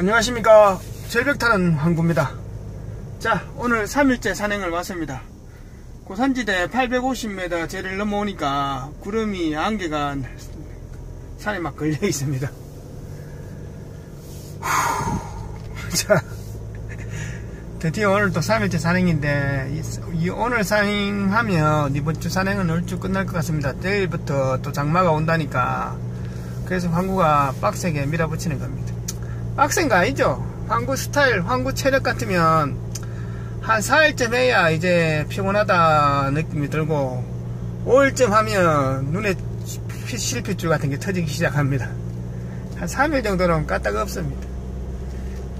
안녕하십니까. 절벽타는 황구입니다. 자 오늘 3일째 산행을 왔습니다. 고산지대 850m 제를 넘어오니까 구름이 안개가 산에 막 걸려 있습니다. 자 드디어 오늘 또 3일째 산행인데 이, 이 오늘 산행하면 이번 주 산행은 얼추 끝날 것 같습니다. 내일부터 또 장마가 온다니까. 그래서 황구가 빡세게 밀어붙이는 겁니다 빡센 거 아니죠? 황구 스타일 황구 체력 같으면 한 4일쯤 해야 이제 피곤하다 느낌이 들고 5일쯤 하면 눈에 실핏줄 같은 게 터지기 시작합니다. 한 3일 정도는 까딱 없습니다.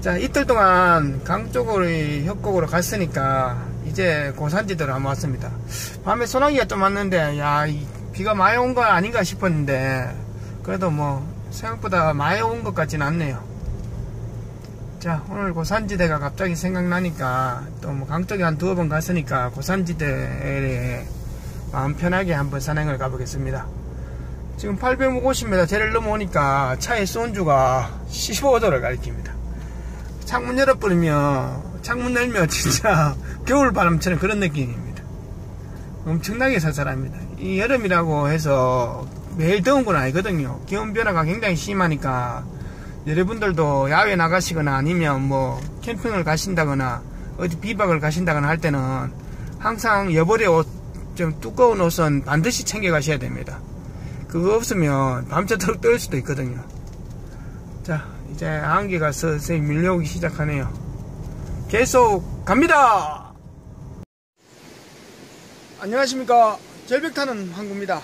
자 이틀 동안 강 쪽으로 협곡으로 갔으니까 이제 고산지대로 한번 왔습니다. 밤에 소나기가 좀 왔는데 야 비가 많이 온 건 아닌가 싶었는데 그래도 뭐 생각보다 많이 온 것 같진 않네요 자 오늘 고산지대가 갑자기 생각나니까 또 뭐 강쪽에 한 두어 번 갔으니까 고산지대에 마음 편하게 한번 산행을 가보겠습니다. 지금 850m 제를 넘어오니까 차에 쏜주가 15도를 가리킵니다. 창문 열어버리면 창문 열면 진짜 겨울 바람처럼 그런 느낌입니다. 엄청나게 살살합니다. 이 여름이라고 해서 매일 더운 건 아니거든요. 기온 변화가 굉장히 심하니까 여러분들도 야외 나가시거나 아니면 뭐 캠핑을 가신다거나 어디 비박을 가신다거나 할 때는 항상 여벌의 옷, 좀 두꺼운 옷은 반드시 챙겨 가셔야 됩니다. 그거 없으면 밤새도록 떨 수도 있거든요. 자 이제 안개가 서서히 밀려오기 시작하네요. 계속 갑니다! 안녕하십니까? 절벽타는 항구입니다.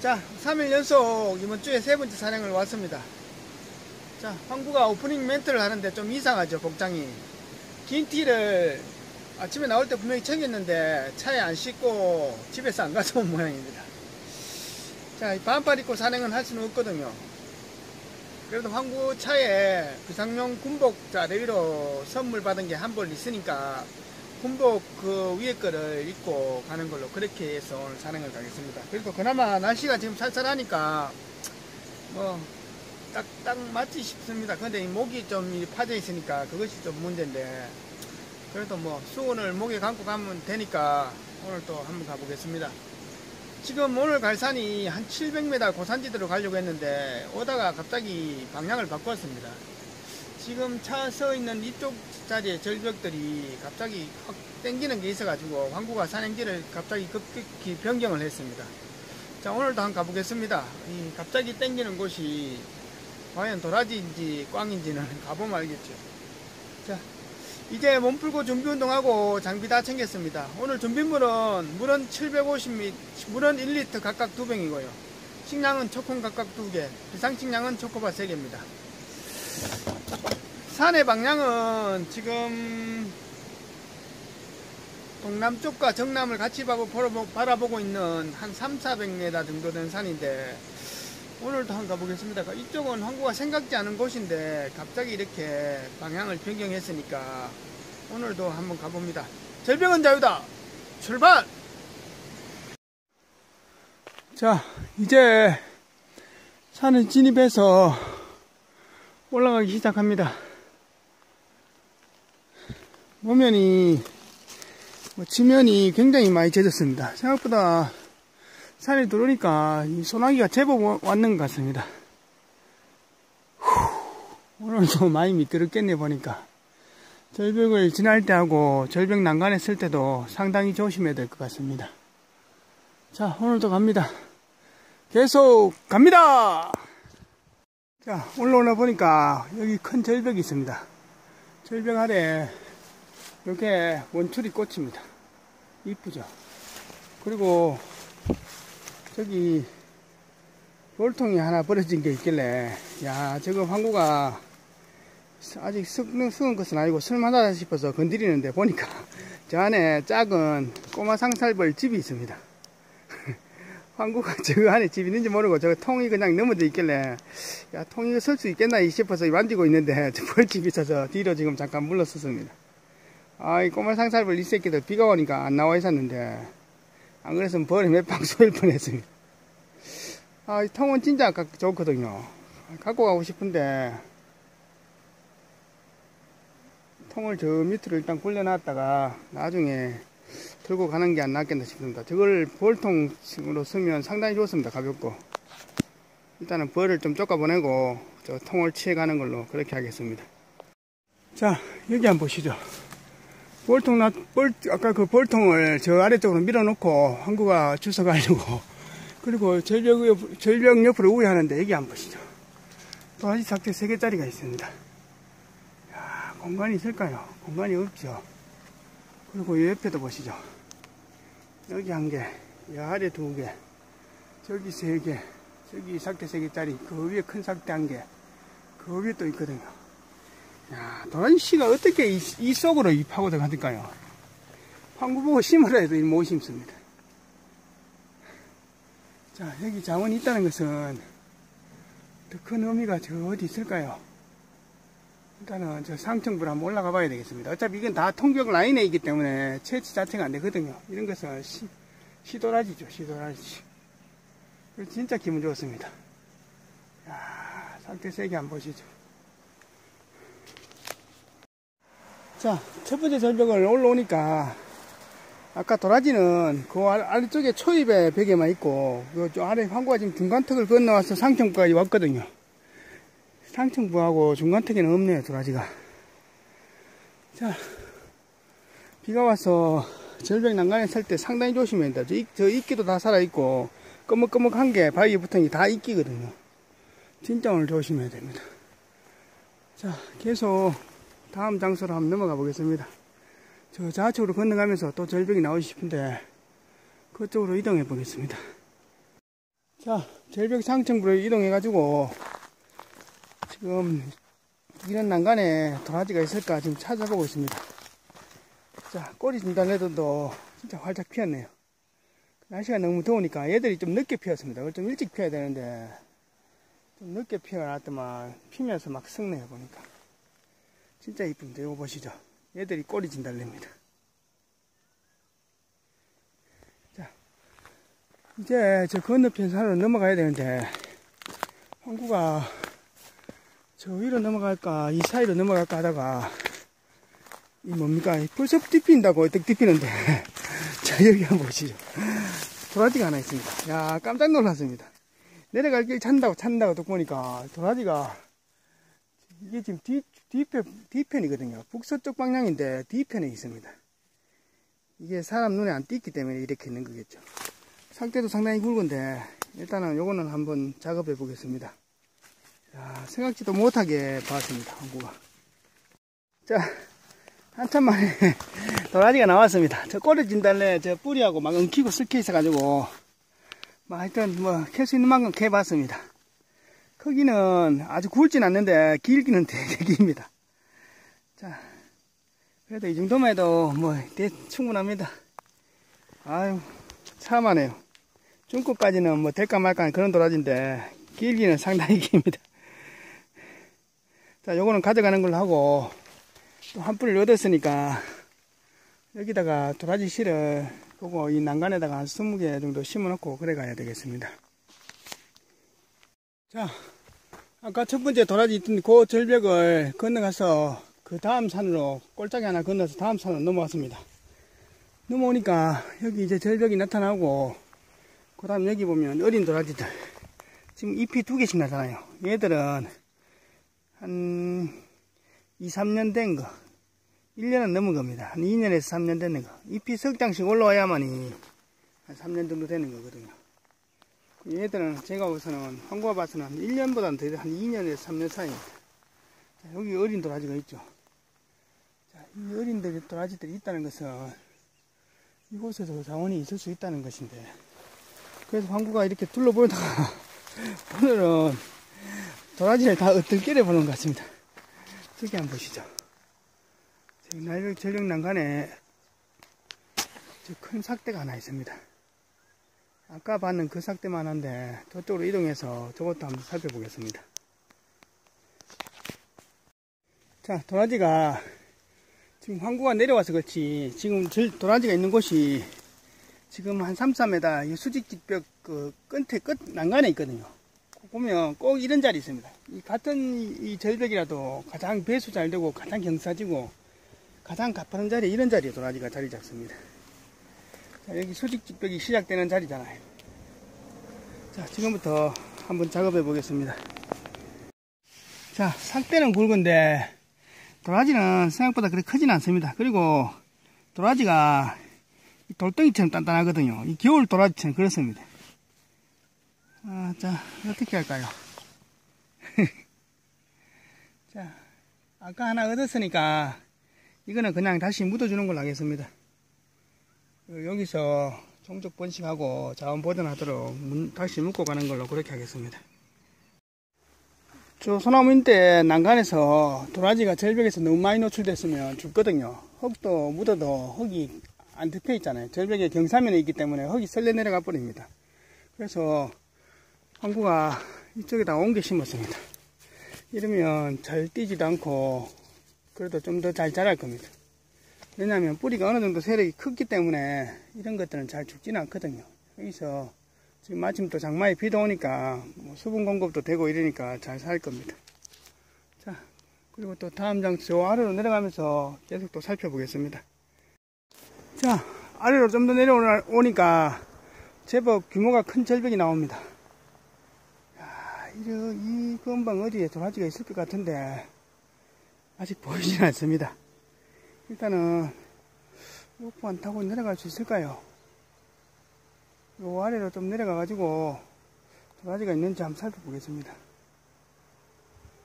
자 3일 연속 이번 주에 세 번째 산행을 왔습니다 자 황구가 오프닝 멘트를 하는데 좀 이상하죠 복장이. 긴 티를 아침에 나올 때 분명히 챙겼는데 차에 안 싣고 집에서 안 가져온 모양입니다. 자 반팔 입고 산행은 할 수는 없거든요. 그래도 황구 차에 비상용 군복 자 레위로 선물 받은 게 한 벌 있으니까 군복 그 위에 거를 입고 가는 걸로 그렇게 해서 오늘 산행을 가겠습니다. 그래도 그나마 날씨가 지금 쌀쌀하니까 뭐 딱딱 맞지 싶습니다. 근데 이 목이 좀 파져 있으니까 그것이 좀 문제인데 그래도 뭐 수온을 목에 감고 가면 되니까 오늘 또 한번 가보겠습니다. 지금 오늘 갈 산이 한 700m 고산지대로 가려고 했는데 오다가 갑자기 방향을 바꿨습니다. 지금 차 서 있는 이쪽 자리에 절벽들이 갑자기 확 땡기는 게 있어가지고 황구가 산행지를 갑자기 급격히 변경을 했습니다. 자 오늘도 한번 가보겠습니다. 이 갑자기 땡기는 곳이 과연 도라지인지 꽝인지는 가보면 알겠죠. 자 이제 몸 풀고 준비 운동하고 장비 다 챙겼습니다. 오늘 준비물은 물은 750ml, 물은 1리터 각각 2병이고요. 식량은 초콘 각각 2개, 비상식량은 초코바 3개입니다. 산의 방향은 지금 동남쪽과 정남을 같이 바라보고 있는 한 3, 400m 정도 된 산인데 오늘도 한번 가보겠습니다. 이쪽은 항구가 생각지 않은 곳인데 갑자기 이렇게 방향을 변경했으니까 오늘도 한번 가봅니다. 절벽은 자유다. 출발! 자, 이제 산을 진입해서 올라가기 시작합니다. 모면이 뭐 지면이 굉장히 많이 젖었습니다. 생각보다 산에 들어오니까 소나기가 제법 왔는 것 같습니다. 오늘도 많이 미끄럽겠네 보니까 절벽을 지날 때하고 절벽 난간에 쓸 때도 상당히 조심해야 될 것 같습니다. 자 오늘도 갑니다. 계속 갑니다. 자 올라오나 보니까 여기 큰 절벽이 있습니다. 절벽 아래 이렇게 원출이 꽂힙니다. 이쁘죠? 그리고 저기 볼통이 하나 버려진 게 있길래 야 저거 황구가 아직 썩는 썩은 것은 아니고 쓸만하다 싶어서 건드리는데 보니까 저 안에 작은 꼬마 상살벌 집이 있습니다. 황구가 저 안에 집이 있는지 모르고 저 통이 그냥 넘어져 있길래 야 통이 설 수 있겠나 싶어서 만지고 있는데 저 벌집이 있어서 뒤로 지금 잠깐 물러섰습니다. 아이 꼬마 상살벌 이 새끼들 비가 오니까 안 나와 있었는데 안 그랬으면 몇방 쏘일 뻔했습니다. 아, 이 통은 진짜 좋거든요. 갖고 가고 싶은데, 통을 저 밑으로 일단 굴려놨다가 나중에 들고 가는 게 안 낫겠나 싶습니다. 저걸 볼통으로 쓰면 상당히 좋습니다. 가볍고. 일단은 벌을 좀 쫓아보내고 저 통을 취해가는 걸로 그렇게 하겠습니다. 자, 여기 한번 보시죠. 볼통, 나, 볼, 아까 그 볼통을 저 아래쪽으로 밀어놓고 항구가 주워가지고 그리고 절벽, 옆, 절벽 옆으로 우회하는데 여기 한번 보시죠. 도라지 삭제 3개짜리가 있습니다. 야, 공간이 있을까요? 공간이 없죠. 그리고 이 옆에도 보시죠. 여기 한 개, 이 아래 두 개, 저기 세 개, 저기 삭대 세 개짜리, 그 위에 큰 삭대 한 개, 그 위에 또 있거든요. 야, 도라지 씨가 어떻게 이, 이 속으로 이 파고 들어가니까요. 황구 보고 심으라 해도 못 심습니다. 자, 여기 자원이 있다는 것은 더 큰 의미가 저 어디 있을까요? 일단은 저 상층부로 한번 올라가 봐야 되겠습니다. 어차피 이건 다 통격 라인에 있기 때문에 채취 자체가 안 되거든요. 이런 것은 시, 시도라지죠, 시도라지. 진짜 기분 좋습니다. 야, 상태 세게 한번 보시죠. 자, 첫 번째 절벽을 올라오니까 아까 도라지는 그 아래쪽에 초입에 벽에만 있고 그 아래 황구가 지금 중간턱을 건너와서 상층부까지 왔거든요. 상층부하고 중간턱에는 없네요, 도라지가. 자, 비가 와서 절벽 난간에 설 때 상당히 조심해야 된다. 저, 이, 저 이끼도 다 살아있고 꺼먹꺼먹한 게 바위에 붙은 게 다 이끼거든요. 진짜 오늘 조심해야 됩니다. 자, 계속 다음 장소로 한번 넘어가 보겠습니다. 저 좌측으로 건너가면서 또 절벽이 나오고 싶은데 그쪽으로 이동해 보겠습니다. 자, 절벽 상층부로 이동해 가지고 지금 이런 난간에 도라지가 있을까 지금 찾아보고 있습니다. 자, 꼬리 진단해도 진짜 활짝 피었네요. 날씨가 너무 더우니까 얘들이 좀 늦게 피었습니다. 그걸 좀 일찍 피어야 되는데 좀 늦게 피어놨더만 피면서 막 썩네요 보니까. 진짜 이쁜데 이거 보시죠. 얘들이 꼬리 진달래입니다. 자, 이제 저 건너편 산으로 넘어가야 되는데 황구가 저 위로 넘어갈까 이 사이로 넘어갈까 하다가 이 뭡니까 벌써 뒤핀다고 어떻게 뒤피는데 자 여기 한번 보시죠 도라지가 하나 있습니다 야 깜짝 놀랐습니다 내려갈 길 찾는다고 찾는다고 또 보니까 도라지가 이게 지금 뒤, 뒤편, 뒤편이거든요. 북서쪽 방향인데 뒤편에 있습니다. 이게 사람 눈에 안 띄기 때문에 이렇게 있는 거겠죠. 상태도 상당히 굵은데 일단은 요거는 한번 작업해 보겠습니다. 자, 생각지도 못하게 봤습니다. 항구가. 자, 한참 만에 도라지가 나왔습니다. 저 꼬리진 달래 저 뿌리하고 막 엉키고 섞여 있어가지고 뭐 하여튼 뭐 캘 수 있는 만큼 캐봤습니다. 크기는 아주 굵진 않는데 길기는 되게 깁니다. 자, 그래도 이 정도만 해도 뭐 충분합니다. 아유, 참하네요. 중국까지는 뭐 될까 말까 그런 도라지인데 길기는 상당히 깁니다. 자, 요거는 가져가는 걸로 하고 또한 뿌리를 얻었으니까 여기다가 도라지 씨를 보고 이 난간에다가 한 20개 정도 심어 놓고 그래 가야 되겠습니다. 자, 아까 첫 번째 도라지 있던 그 절벽을 건너가서 그 다음 산으로 꼴짝이 하나 건너서 다음 산으로 넘어왔습니다. 넘어오니까 여기 이제 절벽이 나타나고 그 다음 여기 보면 어린 도라지들 지금 잎이 두 개씩 나잖아요. 얘들은 한 2, 3년 된 거. 1년은 넘은 겁니다. 한 2년에서 3년 되는 거. 잎이 석 장씩 올라와야만이 한 3년 정도 되는 거거든요. 얘들은 제가 보서는 황구가 봐서는 1년보다는 더한 2년에서 3년 사이입니다. 자, 여기 어린 도라지가 있죠. 자, 이 어린 도라지들이 있다는 것은 이곳에도 자원이 있을 수 있다는 것인데 그래서 황구가 이렇게 둘러보다가 오늘은 도라지를 다 어떻게 보는 것 같습니다. 저기 한번 보시죠. 저기 날벽 전력 난간에 큰 삭대가 하나 있습니다. 아까 봤는 그 삭대만 한데 저쪽으로 이동해서 저것도 한번 살펴보겠습니다. 자, 도라지가 지금 황구가 내려와서 그렇지 지금 도라지가 있는 곳이 지금 한 3, 4m 수직집벽 그 끝에 끝 난간에 있거든요. 보면 꼭 이런 자리 있습니다. 이 같은 이 절벽이라도 가장 배수 잘 되고 가장 경사지고 가장 가파른 자리 이런 자리에 도라지가 자리 잡습니다. 자, 여기 수직직벽이 시작되는 자리잖아요. 자, 지금부터 한번 작업해 보겠습니다. 자, 삭대는 굵은데 도라지는 생각보다 그렇게 크진 않습니다. 그리고 도라지가 돌덩이처럼 단단하거든요. 이 겨울 도라지처럼 그렇습니다. 아, 자, 어떻게 할까요? 자, 아까 하나 얻었으니까 이거는 그냥 다시 묻어주는 걸로 하겠습니다. 여기서 종족 번식하고 자원 보존하도록 다시 묶고 가는 걸로 그렇게 하겠습니다. 저 소나무인데 난간에서 도라지가 절벽에서 너무 많이 노출됐으면 죽거든요. 흙도 묻어도 흙이 안 덮여 있잖아요. 절벽에 경사면에 있기 때문에 흙이 설레 내려가 버립니다. 그래서 황구가 이쪽에다 옮겨 심었습니다. 이러면 잘 뛰지도 않고 그래도 좀 더 잘 자랄 겁니다. 왜냐하면 뿌리가 어느 정도 세력이 크기 때문에 이런 것들은 잘 죽지는 않거든요. 여기서 지금 마침 또 장마에 비도 오니까 뭐 수분 공급도 되고 이러니까 잘 살 겁니다. 자, 그리고 또 다음 장 저 아래로 내려가면서 계속 또 살펴보겠습니다. 자, 아래로 좀 더 내려오니까 제법 규모가 큰 절벽이 나옵니다. 야, 이 건방 어디에 도라지가 있을 것 같은데 아직 보이진 않습니다. 일단은 요포안 타고 내려갈 수 있을까요? 요 아래로 좀 내려가 가지고 도라지가 있는지 한번 살펴보겠습니다.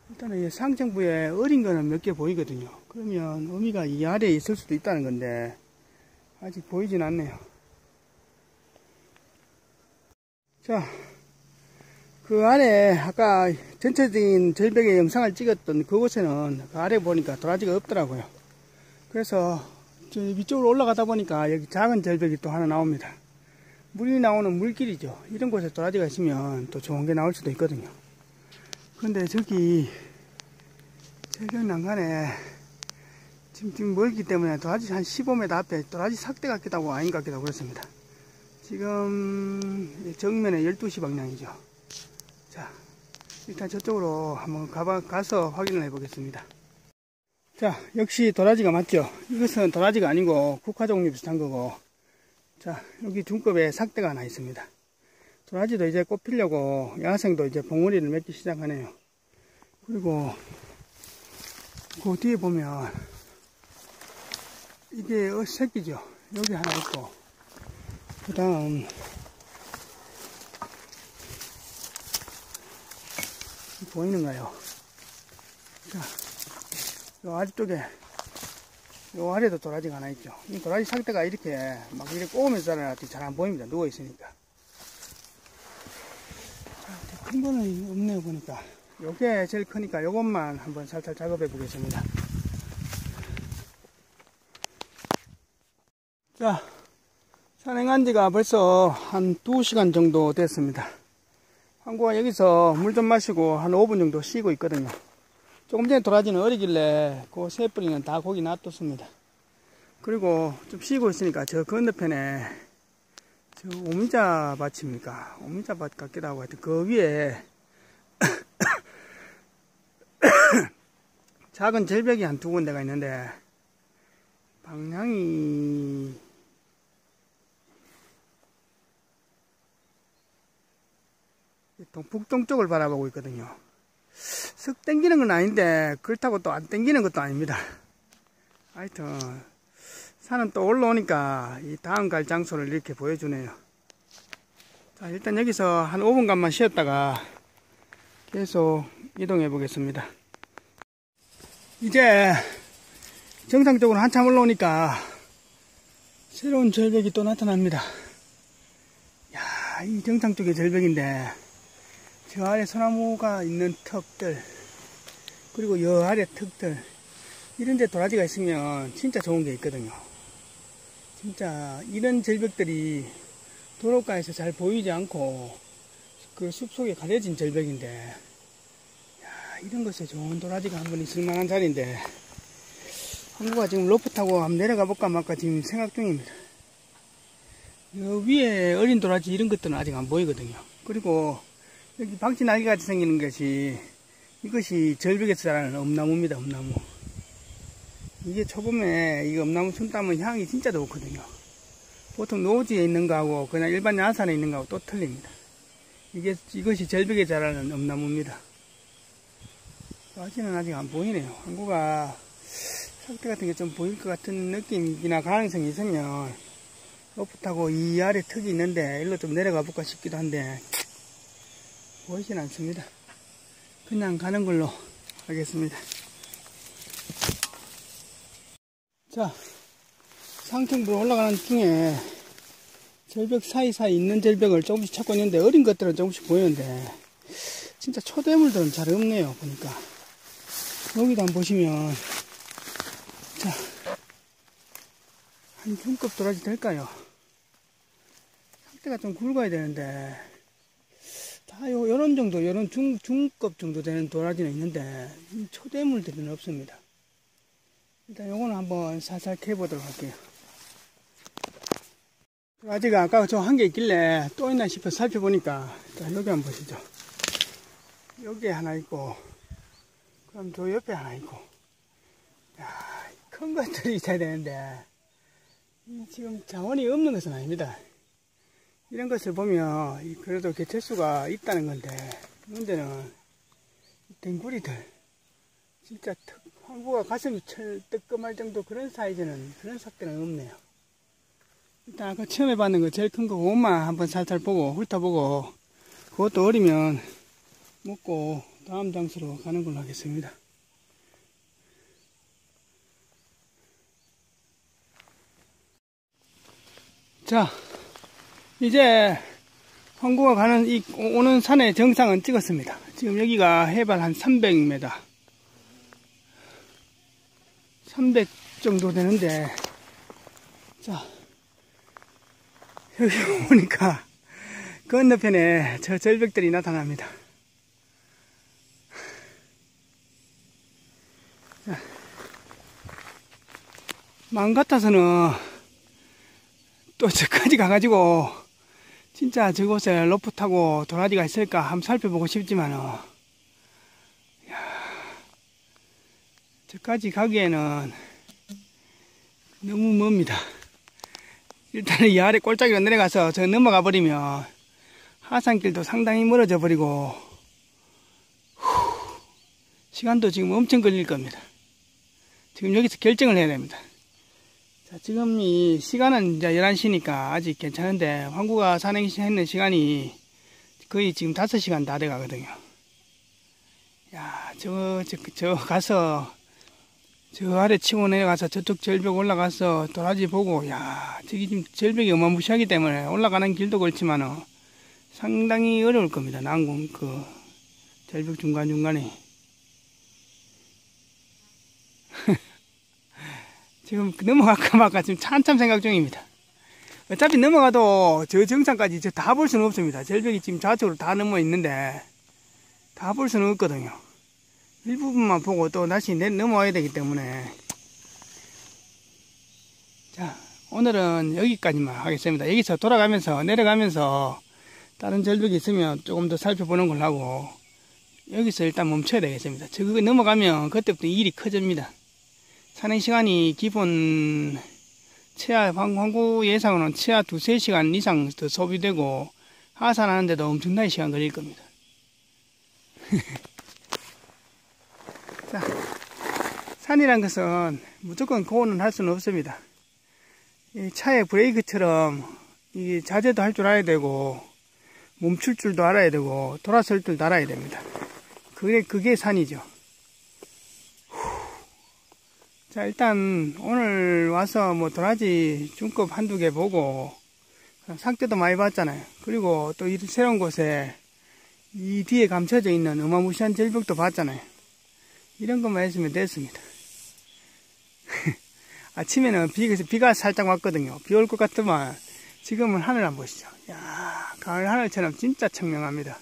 일단은 이 상층부에 어린 거는 몇 개 보이거든요. 그러면 어미가 이 아래에 있을 수도 있다는 건데 아직 보이진 않네요. 자, 그 아래 아까 전체적인 절벽의 영상을 찍었던 그곳에는 그 아래 보니까 도라지가 없더라고요. 그래서 저 위쪽으로 올라가다 보니까 여기 작은 절벽이 또 하나 나옵니다. 물이 나오는 물길이죠. 이런 곳에 도라지가 있으면 또 좋은 게 나올 수도 있거든요. 근데 저기 절벽 난간에 지금, 지금 멀기 때문에 도라지 한 15m 앞에 도라지 삭대 같기도 하고 아닌 것 같기도 하고 그렇습니다. 지금 정면에 12시 방향이죠. 자, 일단 저쪽으로 한번 가봐, 가서 확인을 해 보겠습니다. 자, 역시 도라지가 맞죠? 이것은 도라지가 아니고 국화 종류 비슷한 거고. 자, 여기 중급에 삭대가 하나 있습니다. 도라지도 이제 꽃 피려고 야생도 이제 봉우리를 맺기 시작하네요. 그리고 그 뒤에 보면 이게 새끼죠. 여기 하나 있고 그 다음 보이는가요? 자, 요 아래쪽에 요 아래도 도라지가 하나 있죠. 이 도라지 상태가 이렇게 막 이렇게 꼬우면서 자라나지 잘 안 보입니다. 누워 있으니까. 자, 큰 거는 없네요 보니까. 요게 제일 크니까 요것만 한번 살살 작업해 보겠습니다. 자, 산행한 지가 벌써 한 2시간 정도 됐습니다. 항구가 여기서 물 좀 마시고 한 5분 정도 쉬고 있거든요. 조금 전에 도라지는 어리길래 그 세 뿌리는 다 고기 놔뒀습니다. 그리고 좀 쉬고 있으니까 저 건너편에 저 오미자 밭입니까? 오미자 밭 같기도 하고 하여튼 그 위에 작은 절벽이 한 두 군데가 있는데 방향이 북동쪽을 바라보고 있거든요. 슥 땡기는 건 아닌데 그렇다고 또 안 땡기는 것도 아닙니다. 하여튼 산은 또 올라오니까 이 다음 갈 장소를 이렇게 보여주네요. 자 일단 여기서 한 5분간만 쉬었다가 계속 이동해 보겠습니다. 이제 정상적으로 한참 올라오니까 새로운 절벽이 또 나타납니다. 야, 이 정상 쪽의 절벽인데 저 아래 소나무가 있는 턱들 그리고 여 아래 턱들 이런 데 도라지가 있으면 진짜 좋은 게 있거든요. 진짜 이런 절벽들이 도로가에서 잘 보이지 않고 그 숲속에 가려진 절벽인데 야, 이런 것에 좋은 도라지가 한 번 있을 만한 자리인데 한국가 지금 로프 타고 한번 내려가 볼까 말까 지금 생각 중입니다. 여 위에 어린 도라지 이런 것들은 아직 안 보이거든요. 그리고 여기 방치 날개 같이 생기는 것이 이것이 절벽에서 자라는 엄나무입니다. 엄나무. 이게 초봄에 이 엄나무 순땀은 향이 진짜 좋거든요. 보통 노지에 있는 거하고 그냥 일반 야산에 있는 거하고 또 틀립니다. 이게 이것이 절벽에 자라는 엄나무입니다. 아직은 아직 안 보이네요. 항구가 상태 같은 게 좀 보일 것 같은 느낌이나 가능성이 있으면 타고 이 아래 턱이 있는데 일로 좀 내려가 볼까 싶기도 한데 보이진 않습니다. 그냥 가는 걸로 하겠습니다. 자, 상층부로 올라가는 중에 절벽 사이사이 있는 절벽을 조금씩 찾고 있는데 어린 것들은 조금씩 보이는데 진짜 초대물들은 잘 없네요 보니까 여기도 한번 보시면 자, 한 중급 도라지 될까요? 상태가 좀 굵어야 되는데 다 요, 요런 정도 요런 중, 중급 정도 되는 도라지는 있는데 초대물들은 없습니다. 일단 요거는 한번 살살 캐 보도록 할게요. 아직 아까 저 한 개 있길래 또 있나 싶어 살펴보니까 일단 여기 한번 보시죠. 여기에 하나 있고 그럼 저 옆에 하나 있고. 야, 큰 것들이 있어야 되는데 지금 자원이 없는 것은 아닙니다 이런 것을 보면 그래도 개체수가 있다는 건데 문제는 댕구리들 진짜 황구가 가슴이 철 뜨끔할 정도 그런 사이즈는 그런 삭대는 없네요. 일단 아까 처음에 봤는 거 제일 큰거 그것만 한번 살살 보고 훑어보고 그것도 어리면 먹고 다음 장소로 가는 걸로 하겠습니다. 자 이제 황구가 가는 이 오는 산의 정상은 찍었습니다 지금 여기가 해발 한 300m 300 정도 되는데 자 여기 보니까 건너편에 저 절벽들이 나타납니다. 자, 마음 같아서는 또 저까지 가가지고 진짜 저곳에 로프 타고 도라지가 있을까 한번 살펴보고 싶지만은 저까지 가기에는 너무 멉니다. 일단은 이 아래 꼴짝이로 내려가서 저 넘어가 버리면 하산길도 상당히 멀어져 버리고 후, 시간도 지금 엄청 걸릴 겁니다. 지금 여기서 결정을 해야 됩니다. 자, 지금 이 시간은 이제 11시니까 아직 괜찮은데 황구가 산행했는 시간이 거의 지금 5시간 다 돼 가거든요. 야, 저, 저, 저 가서 저 아래 치고 내려가서 저쪽 절벽 올라가서 도라지 보고 야 저기 지금 절벽이 어마무시하기 때문에 올라가는 길도 그렇지만은 상당히 어려울 겁니다 난공 그 절벽 중간중간에 지금 넘어갈까 말까 지금 한참 생각 중입니다. 어차피 넘어가도 저 정상까지 다 볼 수는 없습니다. 절벽이 지금 좌측으로 다 넘어 있는데 다 볼 수는 없거든요. 일부분만 보고 또 다시 내, 넘어와야 되기 때문에. 자 오늘은 여기까지만 하겠습니다. 여기서 돌아가면서 내려가면서 다른 절벽이 있으면 조금 더 살펴보는 걸 하고 여기서 일단 멈춰야 되겠습니다. 저거 넘어가면 그때부터 일이 커집니다 산행 시간이 기본 치아 황구 예상으로는 치아 두세 시간 이상 더 소비되고 하산하는데도 엄청나게 시간 걸릴 겁니다 자, 산이란 것은 무조건 고온은 할 수는 없습니다. 이 차의 브레이크처럼 이 자제도 할 줄 알아야 되고 멈출 줄도 알아야 되고 돌아설 줄도 알아야 됩니다. 그게 그게 산이죠. 자 일단 오늘 와서 뭐 도라지 중급 한두 개 보고 상태도 많이 봤잖아요. 그리고 또 이 새로운 곳에 이 뒤에 감춰져 있는 어마무시한 절벽도 봤잖아요. 이런 것만 했으면 됐습니다. 아침에는 비, 비가 살짝 왔거든요. 비 올 것 같더만 지금은 하늘 안 보시죠. 야 가을 하늘처럼 진짜 청명합니다.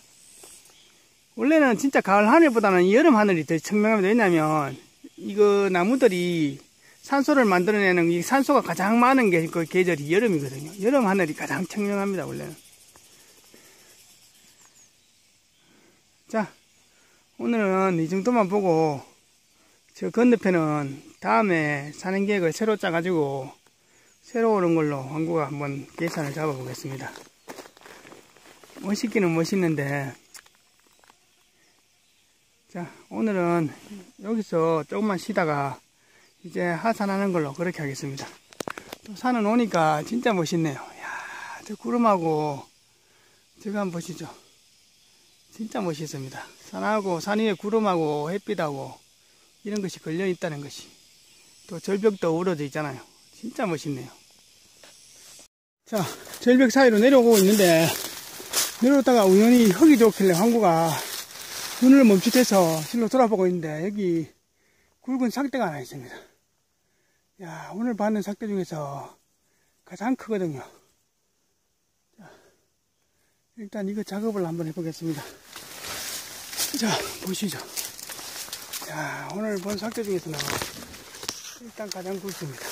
원래는 진짜 가을 하늘보다는 여름 하늘이 더 청명합니다. 왜냐면 이거 나무들이 산소를 만들어내는 이 산소가 가장 많은 게 그 계절이 여름이거든요. 여름 하늘이 가장 청명합니다. 원래는. 자 오늘은 이 정도만 보고 저 건너편은 다음에 사는 계획을 새로 짜가지고 새로 오는 걸로 황구가 한번 계산을 잡아보겠습니다. 멋있기는 멋있는데 자 오늘은 여기서 조금만 쉬다가 이제 하산하는 걸로 그렇게 하겠습니다. 또 산은 오니까 진짜 멋있네요. 야, 저 구름하고 저거 한번 보시죠. 진짜 멋있습니다. 산하고 산 위에 구름하고 햇빛하고 이런 것이 걸려 있다는 것이 또 절벽도 우러져 있잖아요. 진짜 멋있네요. 자, 절벽 사이로 내려오고 있는데 내려오다가 우연히 흙이 좋길래 황구가 눈을 멈칫해서 실로 돌아보고 있는데 여기 굵은 삭대가 하나 있습니다. 야, 오늘 봤는 삭대 중에서 가장 크거든요. 자, 일단 이거 작업을 한번 해보겠습니다. 자, 보시죠. 자, 오늘 본 삭제 중에서는 일단 가장 굵습니다.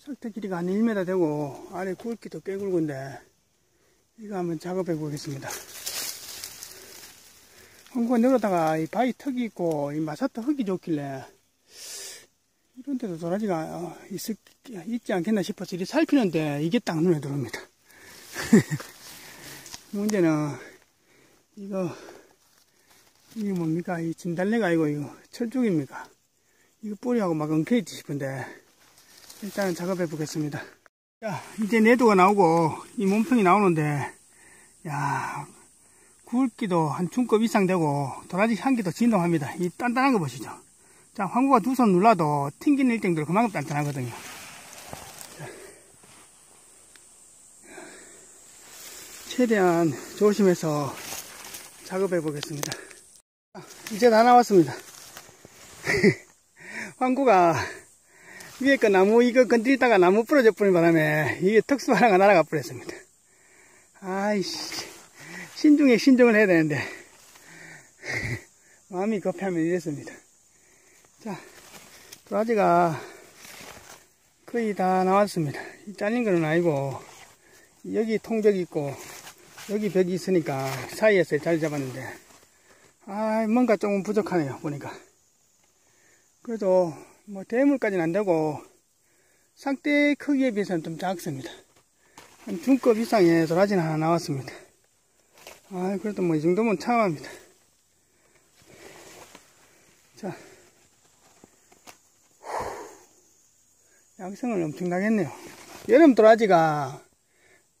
삭제 길이가 한 1m 되고 아래 굵기도 꽤 굵은데 이거 한번 작업해 보겠습니다. 한번 내려다가 이 바위 턱이 있고 이 마사토 흙이 좋길래 이런 데도 도라지가 어, 있, 있지 않겠나 싶어서 이리 살피는데 이게 딱 눈에 들어옵니다. 문제는 이거 이게 뭡니까 이 진달래가 아니고 이거 철쭉입니까 이거 뿌리하고 막 엉켜있지 싶은데 일단은 작업해 보겠습니다 자 이제 내도가 나오고 이 몸통이 나오는데 야 굵기도 한 중급 이상 되고 도라지 향기도 진동합니다 이 단단한 거 보시죠 자 황구가 두 손 눌러도 튕기는 일정도로 그만큼 단단하거든요 최대한 조심해서 작업해 보겠습니다. 이제 다 나왔습니다. 황구가 위에 거 나무 이거 건드리다가 나무 부러져 버린 바람에 이게 특수 하나가 날아가 버렸습니다. 아이씨 신중에 신중을 해야 되는데 마음이 급하면 이랬습니다. 자 도라지가 거의 다 나왔습니다. 잘린 거는 아니고 여기 통벽이 있고 여기 벽이 있으니까 사이에서 잘 잡았는데 아 뭔가 조금 부족하네요 보니까 그래도 뭐 대물까지는 안되고 상대 크기에 비해서는 좀 작습니다 한 중급 이상의 도라지는 하나 나왔습니다 아 그래도 뭐 이 정도면 참합니다 자 양성을 엄청나게 했네요 여름 도라지가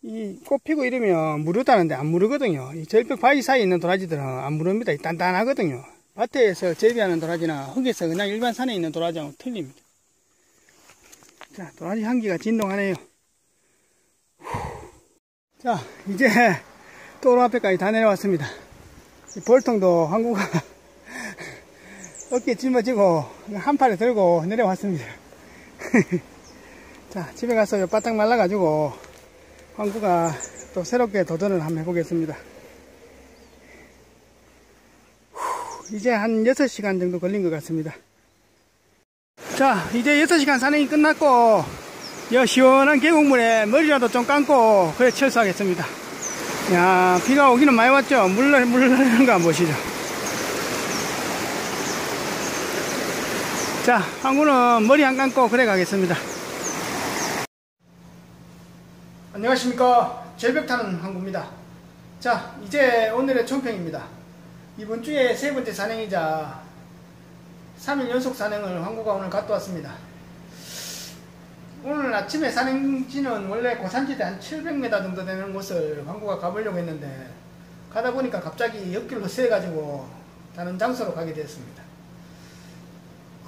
이 꽃 피고 이러면 무르다는데 안 무르거든요. 이 절벽 바위 사이에 있는 도라지들은 안 무릅니다. 단단하거든요. 밭에서 재배하는 도라지나 흙에서 그냥 일반 산에 있는 도라지하고 틀립니다. 자, 도라지 향기가 진동하네요. 자, 이제 도로 앞에까지 다 내려왔습니다. 볼통도 항구가 어깨 짊어지고 한 팔에 들고 내려왔습니다. 자, 집에 가서 바닥 말라가지고 황구가 또 새롭게 도전을 한번 해보겠습니다. 이제 한 6시간 정도 걸린 것 같습니다. 자, 이제 6시간 산행이 끝났고, 여 시원한 계곡물에 머리라도 좀 감고, 그래 철수하겠습니다. 야, 비가 오기는 많이 왔죠? 물, 물 흐르는 거 한번 보시죠. 자, 항구는 머리 안 감고 그래 가겠습니다. 안녕하십니까 절벽 타는 항구입니다 자 이제 오늘의 총평입니다 이번 주에 세 번째 산행이자 3일 연속 산행을 항구가 오늘 갔다 왔습니다. 오늘 아침에 산행지는 원래 고산지대 한 700m 정도 되는 곳을 항구가 가보려고 했는데 가다 보니까 갑자기 옆길로 세가지고 다른 장소로 가게 되었습니다.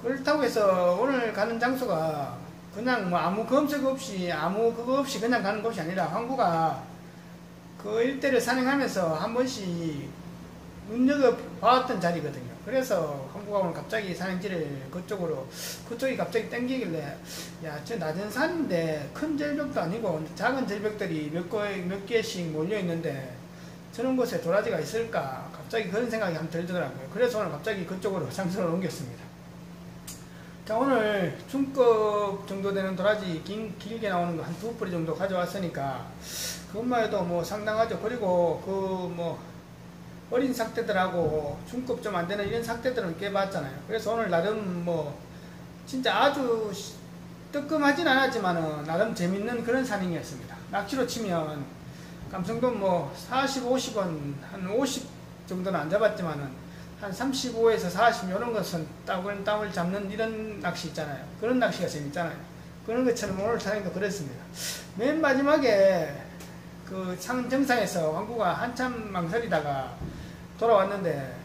그렇다고 해서 오늘 가는 장소가 그냥 뭐 아무 검색 없이 아무 그거 없이 그냥 가는 곳이 아니라 항구가 그 일대를 산행하면서 한 번씩 눈여겨봤던 자리거든요. 그래서 오늘 갑자기 산행지를 그쪽으로 그쪽이 갑자기 땡기길래 야 저 낮은 산인데 큰 절벽도 아니고 작은 절벽들이 몇, 개, 몇 개씩 몰려 있는데 저런 곳에 도라지가 있을까 갑자기 그런 생각이 한 들더라고요. 그래서 오늘 갑자기 그쪽으로 장소를 옮겼습니다. 자 오늘 중급 정도 되는 도라지 긴, 길게 나오는 거 한 두 뿌리 정도 가져왔으니까 그것만 해도 뭐 상당하죠 그리고 그 뭐 어린 삭대들하고 중급 좀 안 되는 이런 삭대들은 깨봤잖아요. 그래서 오늘 나름 뭐 진짜 아주 뜨끔하진 않았지만은 나름 재밌는 그런 산행이었습니다. 낚시로 치면 감성돈 뭐 40, 50원 한 50 정도는 안 잡았지만은 한 35에서 40 이런 것은 땅을 땅을 잡는 이런 낚시 있잖아요. 그런 낚시가 재밌잖아요. 그런 것처럼 오늘 촬영도 그랬습니다. 맨 마지막에 그 상 정상에서 왕구가 한참 망설이다가 돌아왔는데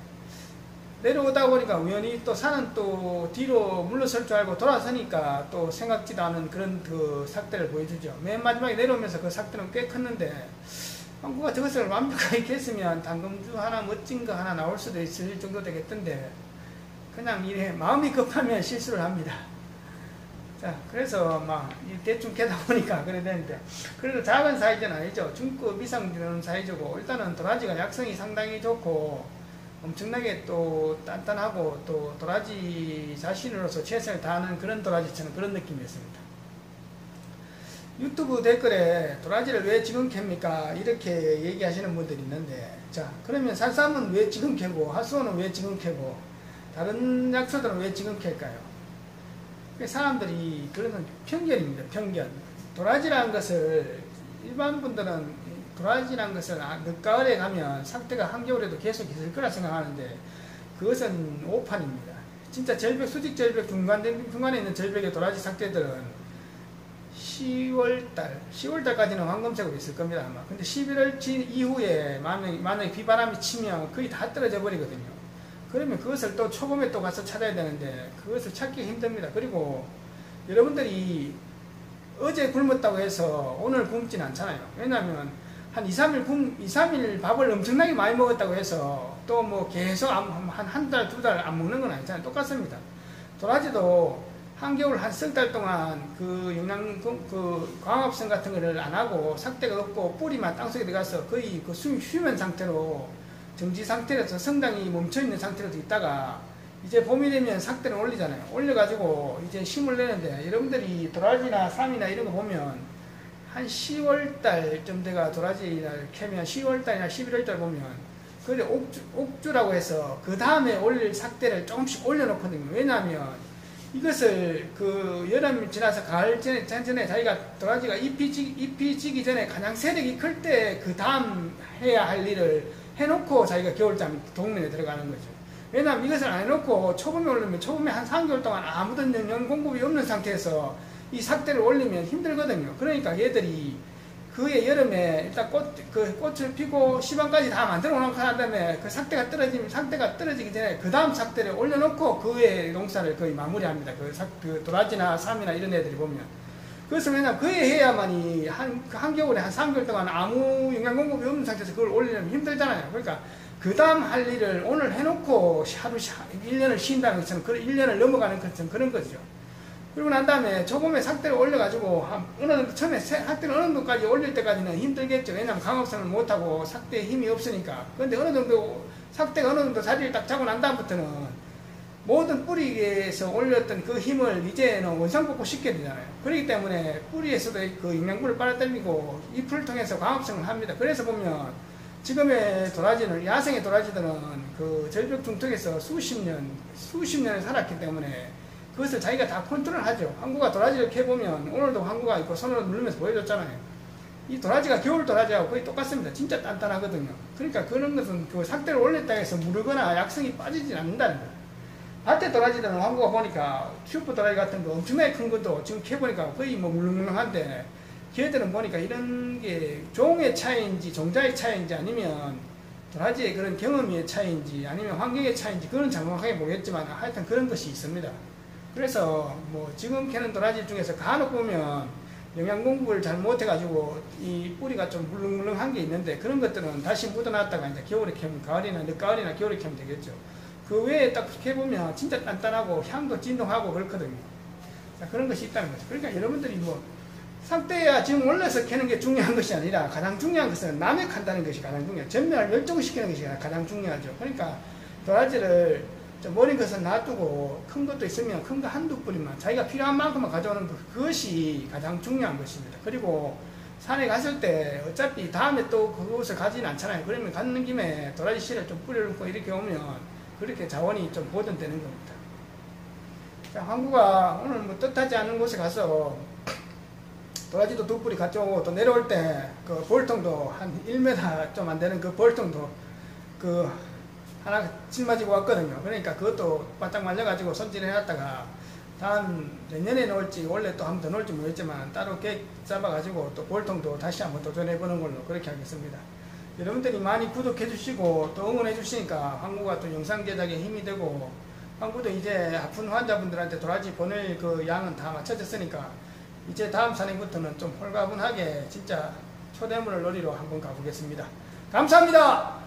내려오다 보니까 우연히 또 산은 또 뒤로 물러설 줄 알고 돌아서니까 또 생각지도 않은 그런 그 삭대를 보여주죠. 맨 마지막에 내려오면서 그 삭대는 꽤 컸는데 황구가 저것을 완벽하게 했으면 당금주 하나 멋진 거 하나 나올 수도 있을 정도 되겠던데 그냥 이래 마음이 급하면 실수를 합니다. 자, 그래서 막 대충 깨다 보니까 그래 되는데 그래도 작은 사이즈는 아니죠. 중급 이상 되는 사이즈고 일단은 도라지가 약성이 상당히 좋고 엄청나게 또 단단하고 또 도라지 자신으로서 최선을 다하는 그런 도라지처럼 그런 느낌이었습니다. 유튜브 댓글에 도라지를 왜 지금 캡니까? 이렇게 얘기하시는 분들이 있는데 자 그러면 산삼은 왜 지금 캐고 하수원은 왜 지금 캐고 다른 약초들은 왜 지금 캘까요? 사람들이 그러는 편견입니다. 편견. 도라지라는 것을 일반 분들은 도라지라는 것은 아, 늦가을에 가면 상태가 한겨울에도 계속 있을 거라 생각하는데 그것은 오판입니다. 진짜 절벽, 수직 절벽 중간, 중간에 있는 절벽의 도라지 상태들은 10월달, 10월달까지는 황금색으로 있을 겁니다 아마. 근데 11월 이후에 만약에, 만약에 비바람이 치면 거의 다 떨어져 버리거든요. 그러면 그것을 또 초봄에 또 가서 찾아야 되는데 그것을 찾기 힘듭니다. 그리고 여러분들이 어제 굶었다고 해서 오늘 굶진 않잖아요. 왜냐하면 한 2, 3일 굶, 2, 3일 밥을 엄청나게 많이 먹었다고 해서 또 뭐 계속 한 한 달, 두 달 안 먹는 건 아니잖아요. 똑같습니다. 도라지도 한겨울 한 석 달 동안 그 영양, 그 광합성 같은 거를 안 하고 삭대가 없고 뿌리만 땅속에 들어가서 거의 그 휴면 상태로 정지 상태에서 성장이 멈춰있는 상태로 있다가 이제 봄이 되면 삭대를 올리잖아요. 올려가지고 이제 심을 내는데 여러분들이 도라지나 쌈이나 이런 거 보면 한 10월달쯤 돼가 도라지를 캐면 10월달이나 11월달 보면 그래 옥주, 옥주라고 해서 그 다음에 올릴 삭대를 조금씩 올려놓거든요. 왜냐하면 이것을 그 여름 지나서 가을 전에, 전에 자기가 도라지가 잎이, 지, 잎이 지기 전에 가장 세력이 클 때 그 다음 해야 할 일을 해놓고 자기가 겨울잠 동면에 들어가는 거죠. 왜냐하면 이것을 안 해놓고 초봄에 올리면 초봄에 한 3개월 동안 아무도 영양 공급이 없는 상태에서 이 삭대를 올리면 힘들거든요. 그러니까 얘들이 그해 여름에 일단 꽃, 그 꽃을 피고 시방까지 다 만들어 놓고 난 다음에 그 삭대가 떨어지면 삭대가 떨어지기 전에 그 다음 삭대를 올려놓고 그해 농사를 거의 마무리합니다. 그, 삭, 그 도라지나 삼이나 이런 애들이 보면. 그래서 왜냐면 그해 해야만이 한, 그 한겨울에 한 3개월 동안 아무 영양 공급이 없는 상태에서 그걸 올리려면 힘들잖아요. 그러니까 그 다음 할 일을 오늘 해놓고 하루, 1년을 쉰다는 것처럼, 그 1년을 넘어가는 것처럼 그런 거죠. 그리고 난 다음에 조금의 삭대를 올려가지고 한 어느 정도 처음에 삭대를 어느 정도까지 올릴 때까지는 힘들겠죠. 왜냐하면 강압성을 못하고 삭대에 힘이 없으니까. 그런데 어느 정도 삭대가 어느 정도 자리를 딱 잡고 난 다음부터는 모든 뿌리에서 올렸던 그 힘을 이제는 원상복구 시켜야 되잖아요. 그렇기 때문에 뿌리에서도 그 영양분을 빨아들이고 잎을 통해서 광합성을 합니다. 그래서 보면 지금의 도라지는 야생의 도라지들은 그 절벽 중턱에서 수십 년, 수십 년을 살았기 때문에 그것을 자기가 다 컨트롤 하죠. 항구가 도라지를 캐보면 오늘도 항구가 있고 손으로 누르면서 보여줬잖아요. 이 도라지가 겨울 도라지하고 거의 똑같습니다. 진짜 단단하거든요. 그러니까 그런 것은 그 삭대를 올렸다 해서 무르거나 약성이 빠지진 않는다는 거예요. 밭에 도라지들은 항구가 보니까 큐브 도라지 같은 거 엄청나게 큰 것도 지금 캐보니까 거의 뭐 물렁물렁한데 걔들은 보니까 이런 게 종의 차이인지 종자의 차이인지 아니면 도라지의 그런 경험의 차이인지 아니면 환경의 차이인지 그건 정확하게 모르겠지만 하여튼 그런 것이 있습니다. 그래서 뭐 지금 캐는 도라지 중에서 간혹 보면 영양 공급을 잘 못해가지고 이 뿌리가 좀 물렁물렁한 게 있는데 그런 것들은 다시 묻어놨다가 이제 겨울에 캐면 가을이나 늦가을이나 겨울에 캐면 되겠죠. 그 외에 딱 캐보면 진짜 단단하고 향도 진동하고 그렇거든요. 자, 그런 것이 있다는 거죠. 그러니까 여러분들이 뭐 상태야 지금 올려서 캐는 게 중요한 것이 아니라 가장 중요한 것은 남획한다는 것이 가장 중요해요. 전멸 멸종시키는 것이 가장 중요하죠. 그러니까 도라지를 머리 것은 놔두고 큰 것도 있으면 큰 거 한두 뿌리만 자기가 필요한 만큼만 가져오는 것 그것이 가장 중요한 것입니다. 그리고 산에 갔을 때 어차피 다음에 또 그곳을 가지는 않잖아요. 그러면 가는 김에 도라지 씨를 좀 뿌려놓고 이렇게 오면 그렇게 자원이 좀 보존되는 겁니다. 자, 항구가 오늘 뭐 뜻하지 않은 곳에 가서 도라지도 두 뿌리 가져오고 또 내려올 때 그 볼통도 한 1m 좀 안 되는 그 볼통도 그 하나 짊어지고 왔거든요. 그러니까 그것도 바짝 말려가지고 손질해 놨다가 다음 내년에 놓을지 원래 또 한 번더 놓을지 모르겠지만 따로 계획 잡아가지고 또 볼통도 다시 한번 도전해 보는 걸로 그렇게 하겠습니다. 여러분들이 많이 구독해 주시고 또 응원해 주시니까 항구가 또 영상 제작에 힘이 되고 항구도 이제 아픈 환자분들한테 도라지 보낼 그 양은 다 맞춰졌으니까 이제 다음 산행부터는 좀 홀가분하게 진짜 초대물을 노리러 한번 가보겠습니다. 감사합니다.